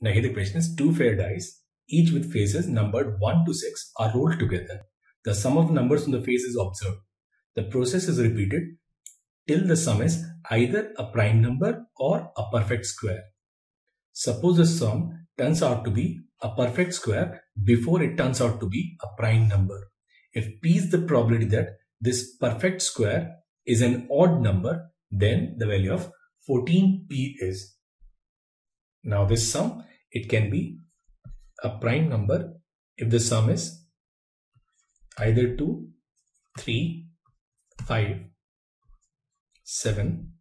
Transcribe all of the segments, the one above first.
Now here the question is two fair dice, each with faces numbered 1 to 6 are rolled together. The sum of numbers on the face is observed. The process is repeated till the sum is either a prime number or a perfect square. Suppose the sum turns out to be a perfect square before it turns out to be a prime number. If p is the probability that this perfect square is an odd number, then the value of 14p is. Now this sum it can be a prime number if the sum is either 2, 3, 5, 7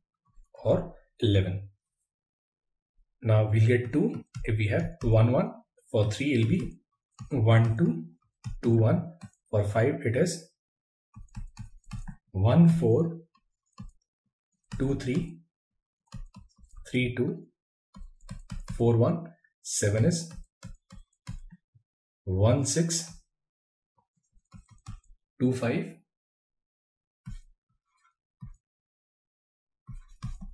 or 11. Now we'll get 2 if we have 1, 1. For 3 it will be 1, 2, 2, 1. For 5 it is 1, 4, 2, 3, 3, 2, 4, 1 7 is 1 6 2 5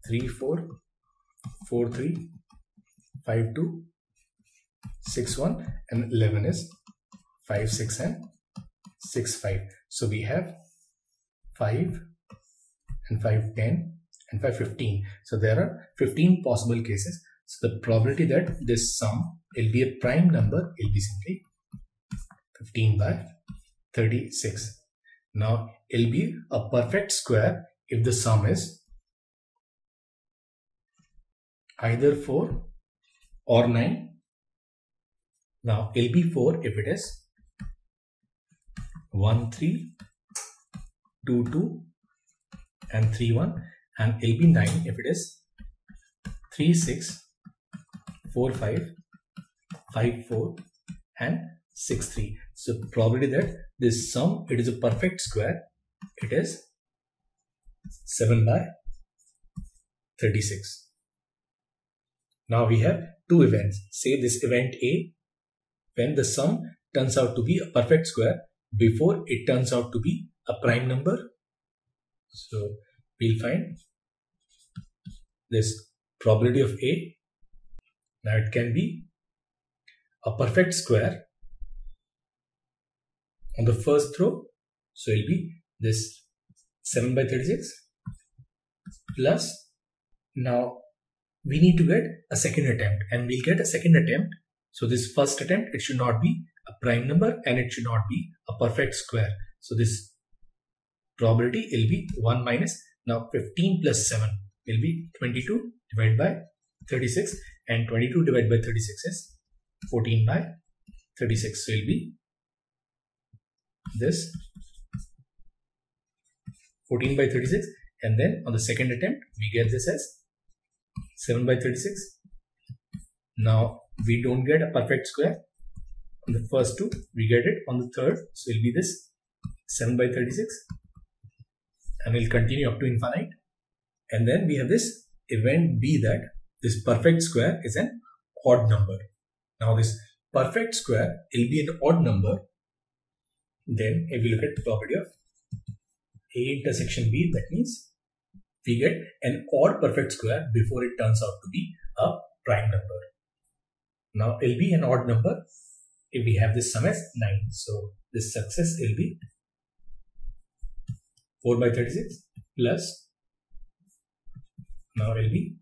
3 4 4 3 5 2 6 1 and 11 is 5 6 and 6 5 so we have 5 and 5 10 and 5 15 so there are 15 possible cases so the probability that this sum will be a prime number will be simply 15 by 36. Now it will be a perfect square if the sum is either 4 or 9. Now it will be 4 if it is 1 3 2 2 and 3 1 and it will be 9 if it is 3 6 4 5 5 4 and 6 3 so probability that this sum it is a perfect square it is 7 by 36 now we have two events. Say this event a when the sum turns out to be a perfect square before it turns out to be a prime number. So we'll find this probability of a now it can be a perfect square on the first row. So it will be this 7 by 36 plus now we need to get a second attempt and we'll get a second attempt. So this first attempt, it should not be a prime number and it should not be a perfect square. So this probability will be 1 minus now 15 plus 7 will be 22 divided by 36 and 22 divided by 36 is 14 by 36 so it will be this 14 by 36 and then on the second attempt we get this as 7 by 36 now we don't get a perfect square. On the first two we get it. On the third so it will be this 7 by 36 and we'll continue up to infinite. And then we have this event b that this perfect square is an odd number. Now this perfect square will be an odd number. Then if we look at the property of A intersection B, that means we get an odd perfect square before it turns out to be a prime number. Now it will be an odd number if we have this sum as 9. So this success will be 4 by 36 plus now it will be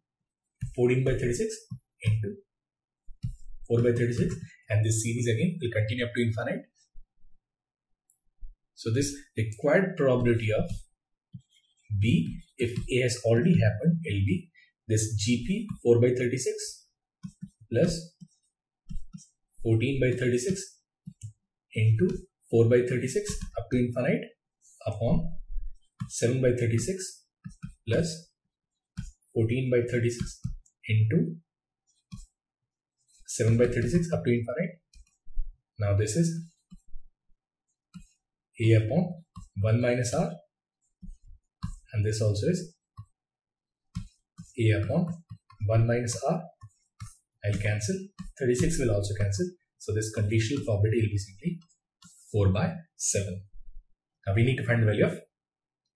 14 by 36 into 4 by 36 and this series again will continue up to infinite. So this required probability of B if A has already happened will be this GP 4 by 36 plus 14 by 36 into 4 by 36 up to infinite upon 7 by 36 plus 14 by 36 into 7 by 36 up to infinite. Now this is a upon 1 minus r and this also is a upon 1 minus r. I'll cancel. 36 will also cancel. So this conditional probability will be simply 4 by 7. Now we need to find the value of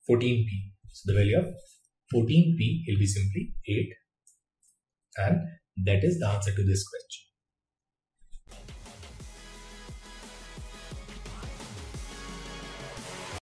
14p. So the value of 14p will be simply 8 and that is the answer to this question.